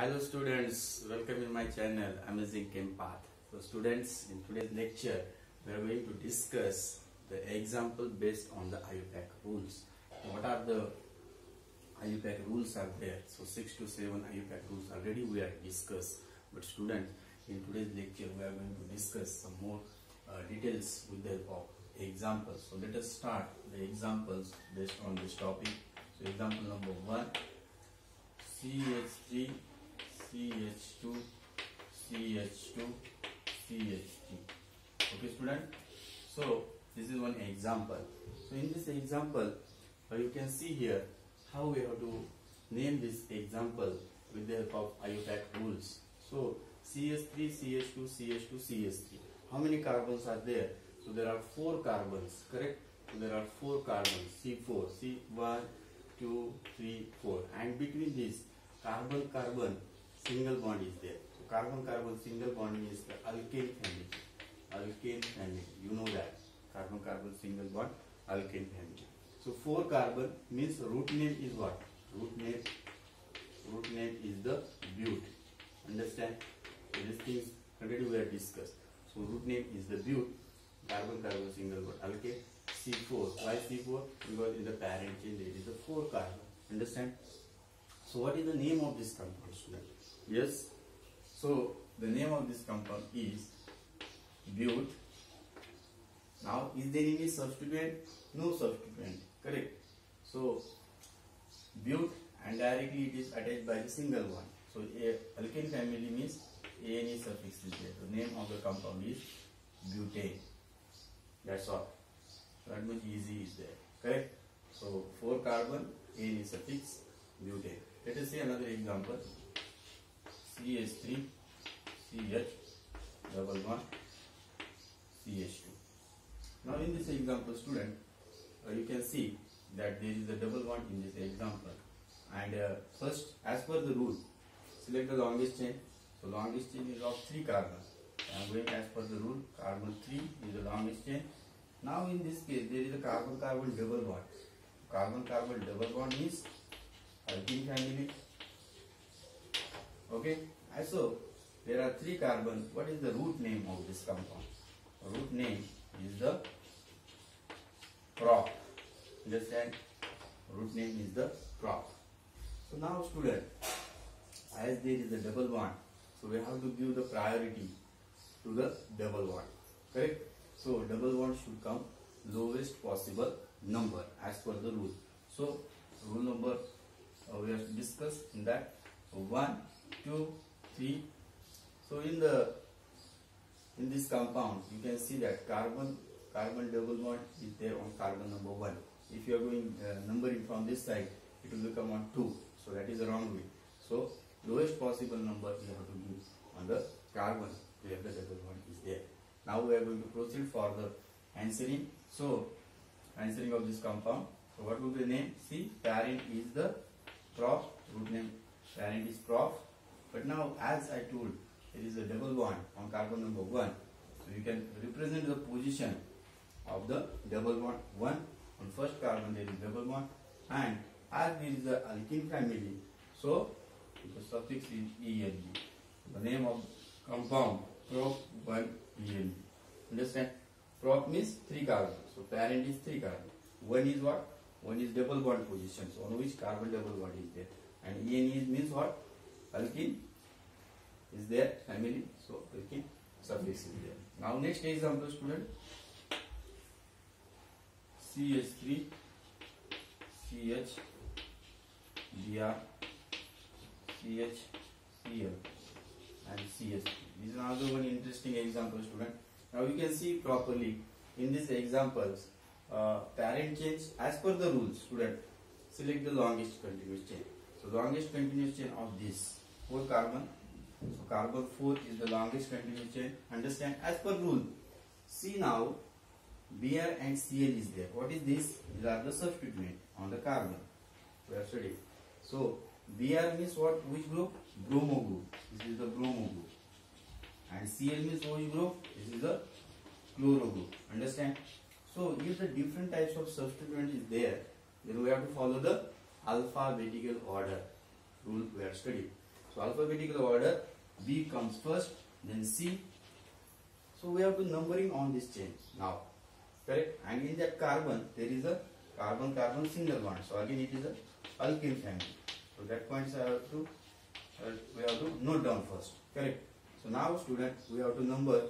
Hello students, welcome in my channel Amazing Chem Path. So students, in today's lecture, we are going to discuss the example based on the IUPAC rules. What are the IUPAC rules are there? So 6 to 7 IUPAC rules already we have discussed. But students, in today's lecture, we are going to discuss some more uh, details with the help of examples. So let us start the examples based on this topic. So example number 1, CH3 CH2 CH2 CH3 okay student? So this is one example. So in this example uh, you can see here how we have to name this example with the help of IUPAC rules. So CH3 CH2 CH2 CH3 how many carbons are there? So there are four carbons correct? So there are four carbons. C4 C1 2 3 4 and between these carbon carbon single bond is there. So carbon carbon single bond is the alkane family. Alkane family. You know that. Carbon carbon single bond alkane family. So four carbon means root name is what? Root name root name is the bute. Understand? So these things already we have discussed. So root name is the bute. Carbon carbon single bond alkane. C4. Why C4? Because in the parent chain there is a four carbon. Understand? So what is the name of this compound student? Yes. So the name of this compound is bute. Now is there any substituent? No substituent. Correct. So bute and directly it is attached by the single one. So a alkane family means ANE suffix is there. The name of the compound is butane. That's all. That much easy is there. Correct. So four carbon ANE suffix butane. Let us see another example. CH3, CH, double one, CH2. Now in this example student, uh, you can see that there is a double bond in this example. And uh, first, as per the rule, select the longest chain. So longest chain is of 3 carbon. I am going as per the rule, carbon 3 is the longest chain. Now in this case, there is a carbon-carbon double bond. Carbon-carbon double bond is alkene family. Okay, so there are three carbons. What is the root name of this compound? root name is the prop. Understand? Root name is the prop. So now student, as there is a double bond, so we have to give the priority to the double bond. Correct? So double bond should come lowest possible number as per the rule. So rule number uh, we have discussed in that 1 2 3 so in the in this compound you can see that carbon carbon double bond is there on carbon number 1 if you are going uh, numbering from this side it will become on 2 so that is the wrong way. So lowest possible number you have to give on the carbon where the double bond is there. Now we are going to proceed for the answering. So answering of this compound. So what will be the name? See parent is the prop. Root name parent is prop but now as I told there is a double bond on carbon number 1 so you can represent the position of the double bond 1 on first carbon there is double bond. And as this is a alkene family so the suffix is ENG the name of compound prop 1 ENG understand? Prop means 3 carbon. So parent is 3 carbon. 1 is what? One is double bond position. So on which carbon double bond is there? And EN is means what alkene is there family so alkene suffix is there. Now next example student. CH3 CH Br CH Cl and CH3 this is another one interesting example student. Now you can see properly in these examples uh, parent chains as per the rules student. Select the longest continuous chain. So longest continuous chain of this 4 carbon. So carbon 4 is the longest continuous chain understand? As per rule see now Br and Cl is there. What is this? These are the substituent on the carbon. We have studied so Br means what? Which group? Bromo group. This is the bromo group. And Cl means which group? This is the chloro group. Understand? So if the different types of substituent is there, then we have to follow the alphabetical order. Rule we have studied. So alphabetical order, B comes first, then C. So we have to numbering on this chain now, correct? And in that carbon, there is a carbon-carbon single bond. So again, it is a alkene family. So that points I have to uh, we have to note down first, correct? So now, student, we have to number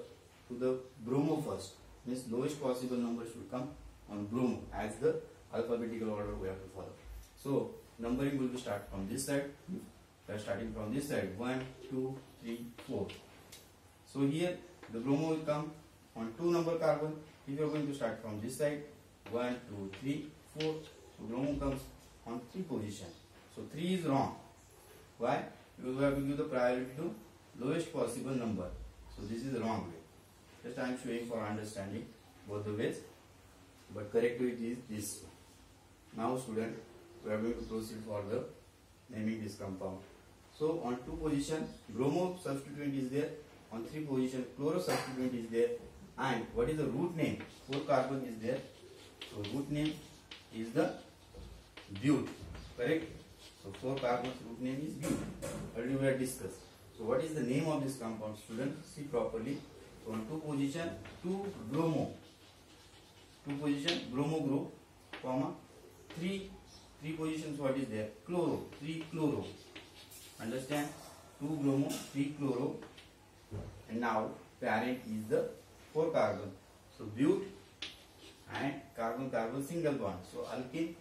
to the bromo first. Means lowest possible number should come on bromo as the alphabetical order we have to follow. So numbering will be start from this side. Starting from this side. One, two, three, four. So here the bromo will come on two number carbon. If you are going to start from this side, one, two, three, four. So bromo comes on three position. So three is wrong. Why? Because we have to give the priority to lowest possible number. So this is the wrong way. Just I am showing for understanding both the ways. But correct way is this. Now student, we are going to proceed for the naming this compound. So on two position, bromo substituent is there. On three position, chloro substituent is there. And what is the root name? Four carbon is there. So root name is the bute. Correct? So four carbons root name is bute. Already we have discussed. So what is the name of this compound? Student, see properly. So on two position, two bromo. Two position, bromo group, comma, three, three positions what is there? Chloro, three chloro. Understand? Two bromo, three chloro. And now parent is the four carbon. So bute and carbon carbon single bond. So alkene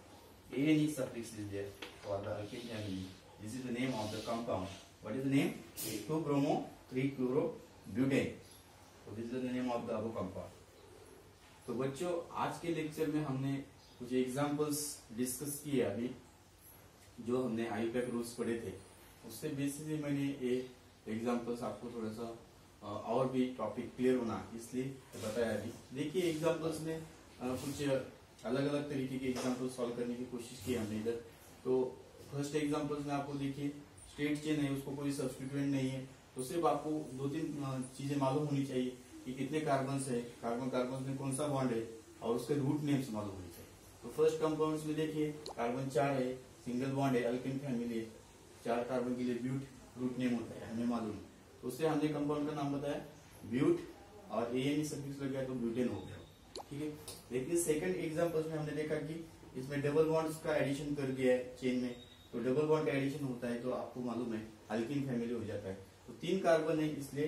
ANE suffix is there for the alkene family. This is the name of the compound. What is the name? 2 bromo 3 chloro butane. So this is the name of the above compound. तो बच्चों आज के lecture में हमने कुछ examples discuss किए अभी जो हमने आईपैक रूल्स पढ़े थे उससे बेसिकली मैंने ये एग्जाम्पल्स आपको थोड़ा सा और भी टॉपिक क्लियर होना, इसलिए बताया अभी। देखिए एग्जाम्पल्स में कुछ अलग अलग तरीके के एग्जांपल सॉल्व करने की कोशिश की हमने इधर। तो फ़र्स्ट एग्जाम्पल्स में आपको देखिए स्टेट चेन है, उसको कोई सब्सटीट्यूएंट नहीं है। तो सिर्फ़ आपको दो तीन चीज़ें मालूम होनी चाहिए कि कितने कार्बन है। कार्बन कार्बन में कौन सा बॉन्ड है, और उसके रूट नेम्स मालूम होनी चाहिए। तो फ़र्स्ट कंपाउंड्स में देखिए कार्बन चार है सिंगल बॉन्ड है अल्किन फैमिली है। चार कार्बन के लिए ब्यूट रूट नेम होता है, हमें मालूम तो उससे हमने कंपाउंड का नाम बताया, ब्यूट, और ए एन सफिक्स लग गया तो ब्यूटेन हो गया। ठीक है? लेकिन सेकंड एग्जांपल्स में हमने देखा कि इसमें डबल बॉन्ड्स का एडिशन कर दिया है चेन में। तो डबल बॉन्ड का एडिशन होता है तो आपको मालूम है अल्किन फैमिली हो जाता है। तो तीन कार्बन है, इसलिए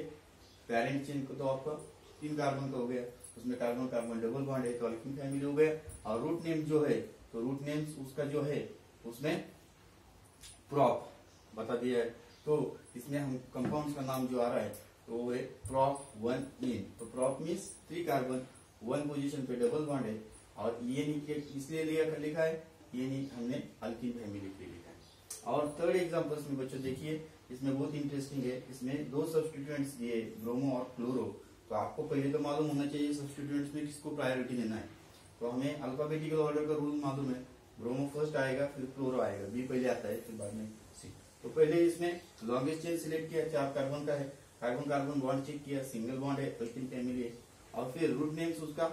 पेरेंट चेन को तो आपका तीन कार्बन का हो गया। उसमें कार्बन कार्बन डबल बॉन्ड है तो अल्किन फैमिली हो गया। और रूट नेम जो है तो रूट नेम उसका जो है, उसमें प्रॉप बता दिया है। तो इसमें हम कंपाउंड का नाम जो आ रहा है तो वो है प्रॉप वन इन तो prop means three carbon one position पे डबल बॉन्ड है। और ये इसलिए लिया कर लिखा है, ये हमने अल्किन फैमिली के लिखा है। और थर्ड एग्जांपल्स में बच्चों देखिए, इसमें बहुत इंटरेस्टिंग है। इसमें दो सब्सटीट्यूएंट्स दिए ब्रोमो और क्लोरो तो आपको पहले तो मालूम होना चाहिए सब्सटीट्यूएंट्स में किसको प्रायोरिटी देना है। तो हमें अल्फाबेटिकल ऑर्डर का रूल मालूम है। ब्रोमो फ़र्स्ट आएगा, फिर क्लोरो आएगा। बी पहले आता है, फिर बाद में तो पहले इसमें लॉन्गेस्ट चेन सिलेक्ट किया, चार कार्बन का है। कार्बन कार्बन बॉन्ड चेक किया सिंगल बॉन्ड है अल्किन फैमिली है। और फिर रूट नेम्स उसका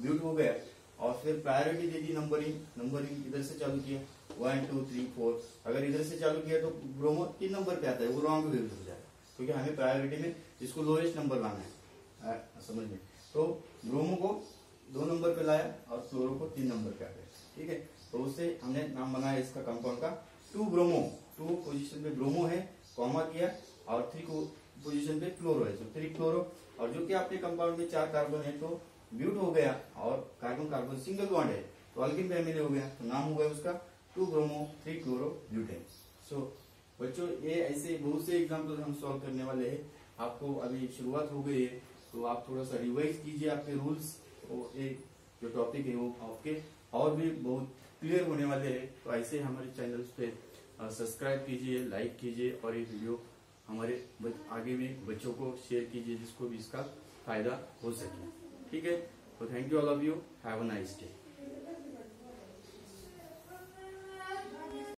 ब्यूट हो गया। और फिर प्रायोरिटी दे दी नंबरिंग नंबरिंग इधर से चालू किया। वन टू थ्री फोर अगर इधर से चालू किया तो ब्रोमो तीन नंबर पे आता है, वो रॉन्ग वे हो जाएगा क्योंकि हमें प्रायोरिटी में जिसको लोएस्ट नंबर लाना है। समझ में? तो ब्रोमो को दो नंबर पे लाया और क्लोरो को तीन नंबर पे आ गया। ठीक है? तो उससे हमने नाम बनाया इसका कंपाउंड का टू ब्रोमो टू पोजीशन पे ब्रोमो है कॉमा किया, और थ्री को पोजीशन पे क्लोरो है। तो थ्री क्लोरो और जो कि आपके कंपाउंड में चार कार्बन है तो ब्यूट हो गया, और कार्बन कार्बन सिंगल बॉन्ड है। तो अल्किन फैमिली हो गया तो नाम हो गया उसका two bromo three chloro butane so बच्चों, ये ऐसे बहुत से एग्ज़ाम्पल हम सॉल्व करने वाले हैं। आपको अभी शुरुआत हो गई है तो आप थोड़ा सा रिवाइज कीजिए आपके रूल्स जो टॉपिक है वो आपके और भी बहुत क्लियर होने वाले हैं। तो ऐसे हमारे चैनल्स पे सब्सक्राइब कीजिए लाइक कीजिए और ये वीडियो हमारे आगे भी बच्चों को शेयर कीजिए जिसको भी इसका फ़ायदा हो सके। ठीक है? तो thank you all of you have a nice day